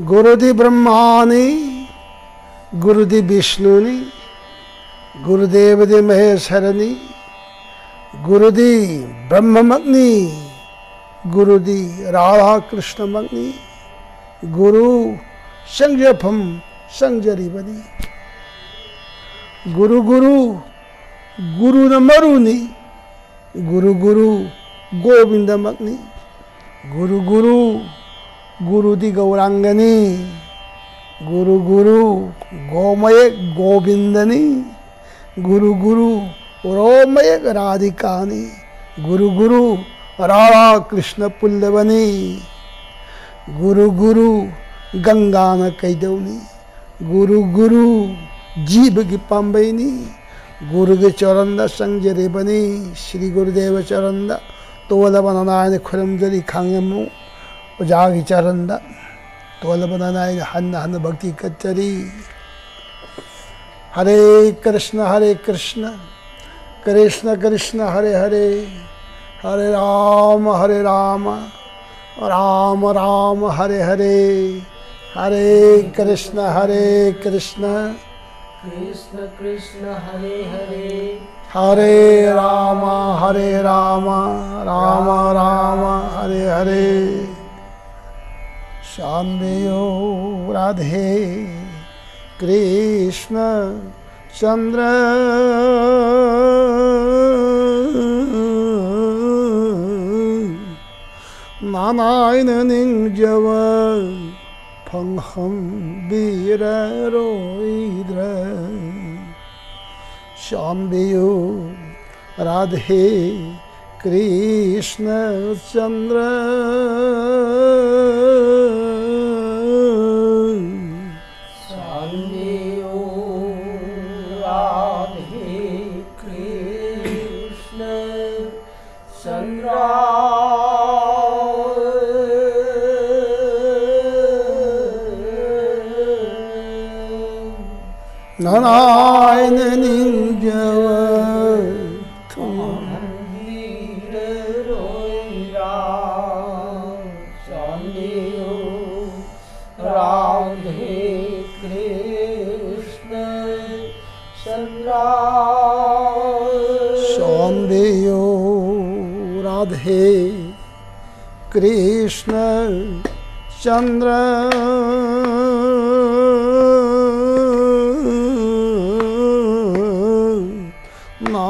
गुरुदि ब्रह्मानि गुरुदि विष्णुनि, गुरुदेवदि महेश्वरनि, गुरुदि ब्रह्ममग्नि, गुरुदि राधा कृष्णमग्नि गुरु संजफम संजरिबनि गुरु गुरु गुरु न मरुनि गुरु गुरु गोविंदमग्नि, गुरु गुरु गुरुदि गौरांगनी, गुरु गुरु गोमय गोविंदनी, गुरु गुरु रोमय राधिकानी, गुरु गुरु राधा कृष्ण पुल्लवनी, गुरु गुरु गंगा न कैदौनी गुरु गुरु जीव की पाम्बैनी गुरु के चरण द संजरे बनी, श्री गुरुदेव चरण द तोलबन नायन खुरमजरी खांगमु। ओजागी चरण द तोलबन नायन हन्न हन्न भक्ति कचरी। हरे कृष्ण हरे कृष्ण कृष्ण कृष्ण हरे हरे हरे राम हरे राम राम राम हरे हरे हरे कृष्ण हरे कृष्ण। कृष्ण कृष्ण हरे हरे। हरे राम हरे राम राम राम हरे हरे। शाम्यो राधे कृष्ण चंद्र। नारायण निंजव फंहम वीर रोइद्र शाम्बियो राधे कृष्ण चंद्र। नारायण निंजव तुम वीर रोइरा शान्तियो राधे कृष्ण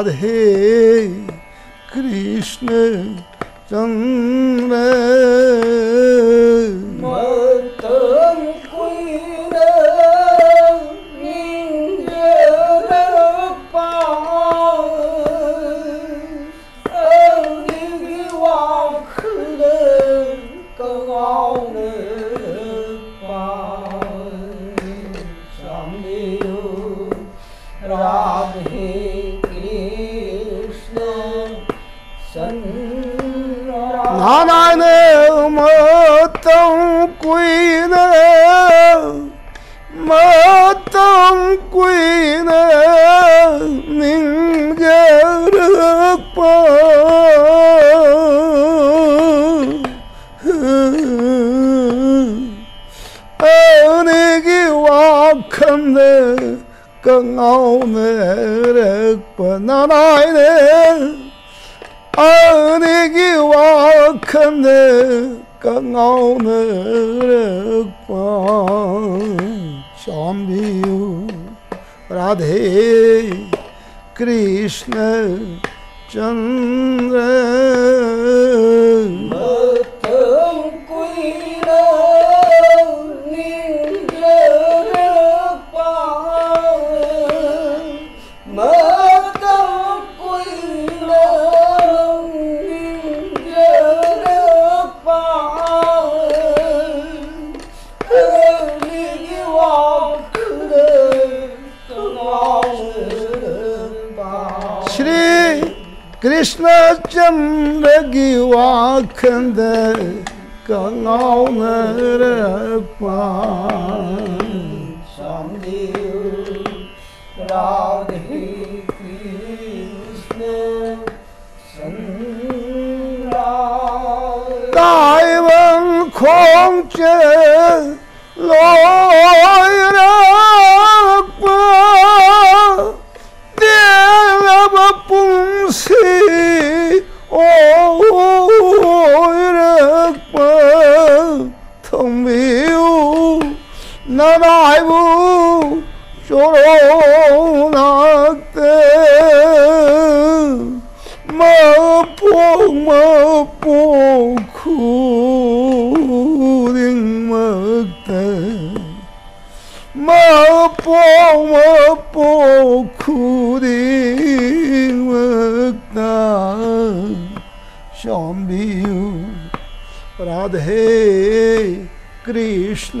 राधे कृष्ण चंद्र। 나만의 어떤 꾸이네 어떤 꾸이네 닝가르빠 아니기와 큰데 끙아오네 렉빠 나나이네. bờ na nai nơ ơ nê ki wa khâm nơ cơn âu nơ rực bờ शाम भी राधे कृष्ण चंद्र कृष्ण चंद्र की वाखंद कंगाऊ नर Samdev Radhe Krishna Sandra Taiwan đình mơ tờ mơ buông mơ buông khu đình mơ tờ शाम view Radhe Krishna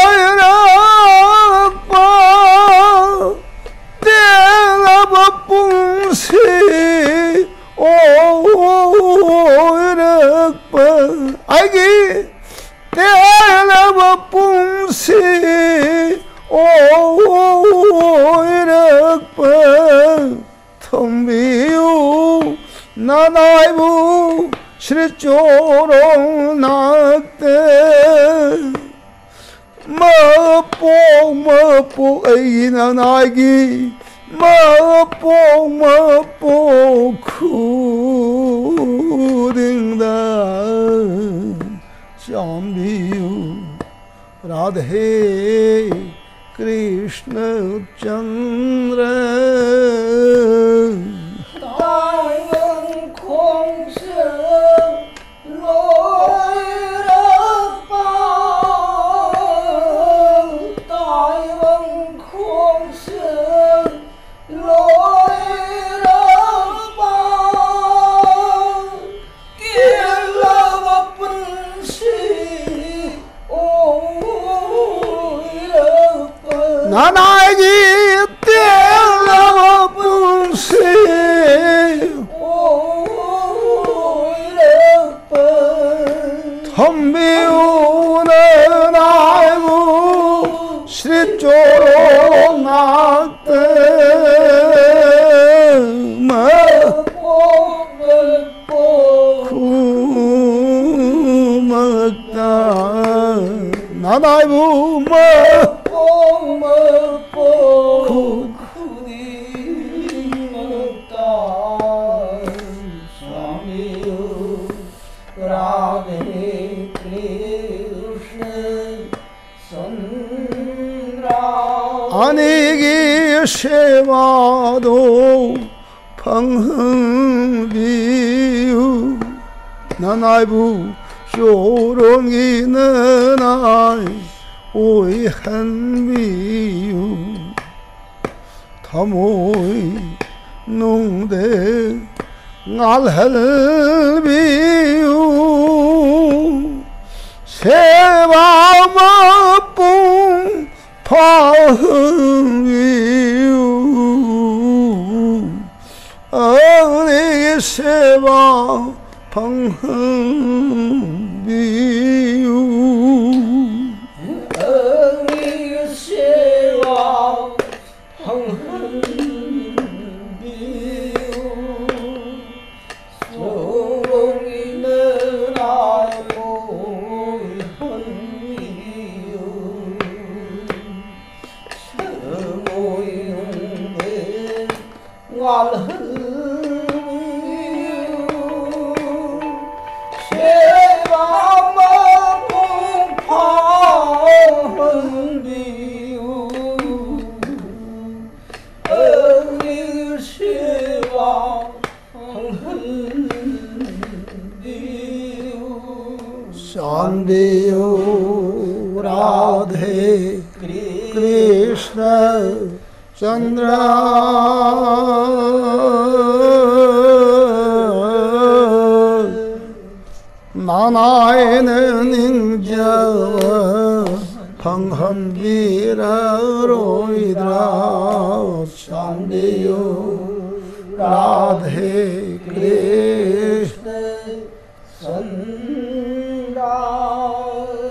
mabok ay inanagi, mabok mabok kuring chambiyu Radhe Krishna Chandra. 나나기 떼라 분시 덤비우는 아이고 나때 구먹다 나나이고 아니기 세와도 방흥비유 나나이부 쇼롱이는 아이 오이한비유 더모이 농대 알헬비 恨你呜呜你是我痛恨 वन्दे ओ राधे कृष्ण चन्द्र नारायण निञ्ज हं हं वीर रोहिद्रा राधे